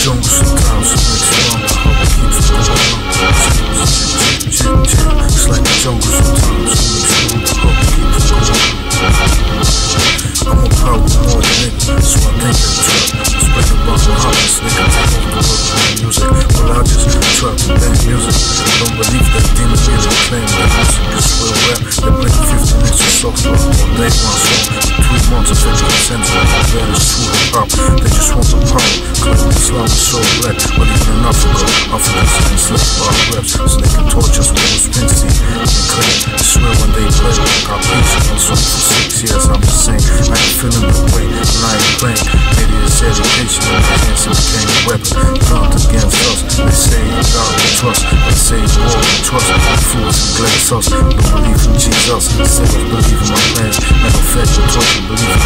Jones and Cows mixed from the whole heaps of the world. It's like the jungle sometimes, mixed from the whole heaps of the world. I'm a pro more than nigga, so I think I'm tough. Spread the bomb and hollers, nigga. I'm music, well I just trap that music. I don't believe that demons is a claim that music is real rap. They bring 50 minutes of soft rock on day one song. Three months of 50 cents, but that is true. Islam is so black, but even in Africa, Africans are enslaved by reps, so they can torture us with Springsteen and claim. I swear when they play, got peace on song for six years. I'm just saying, I ain't feeling the way, and I ain't playing. Maybe it's education my hands, it became a weapon. Turned against us. They say God we trust, they say war we trust. Fools and glass us. Don't believe in Jesus, instead of believe in my plans. Never the torch and believe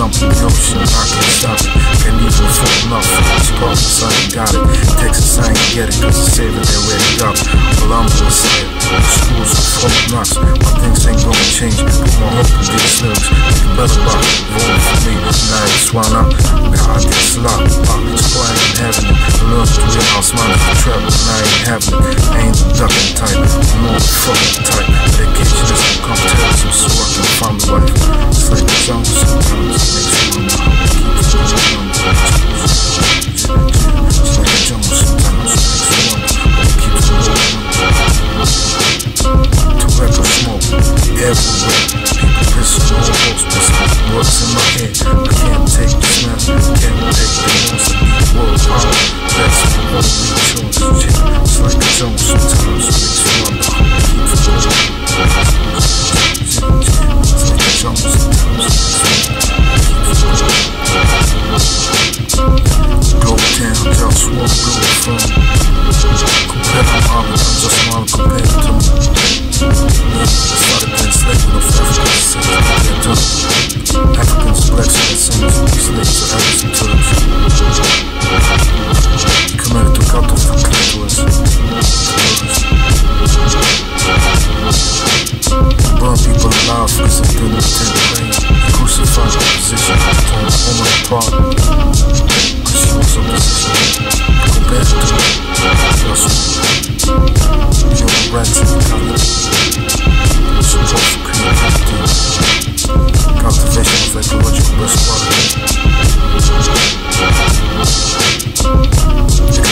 In the ocean, I can't stop it. Can't even fall enough for problems, I ain't got it. Texas, I ain't get it, cause the savior they're ready up. Well, I'm gonna say it. Schools are full of knocks. My things ain't gonna change. Put my hope in these. Make a better box. Vote for me. Now it's one up. Now I get slopped. Uh, it's why I ain't having it. I learned to real house, mine is the trap, I ain't having it. Ain't the ducking type. I'm the fucking type. Dedication is so everywhere. People pissing on walls, what's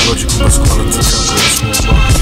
过去不管是快乐怎样，都错吧。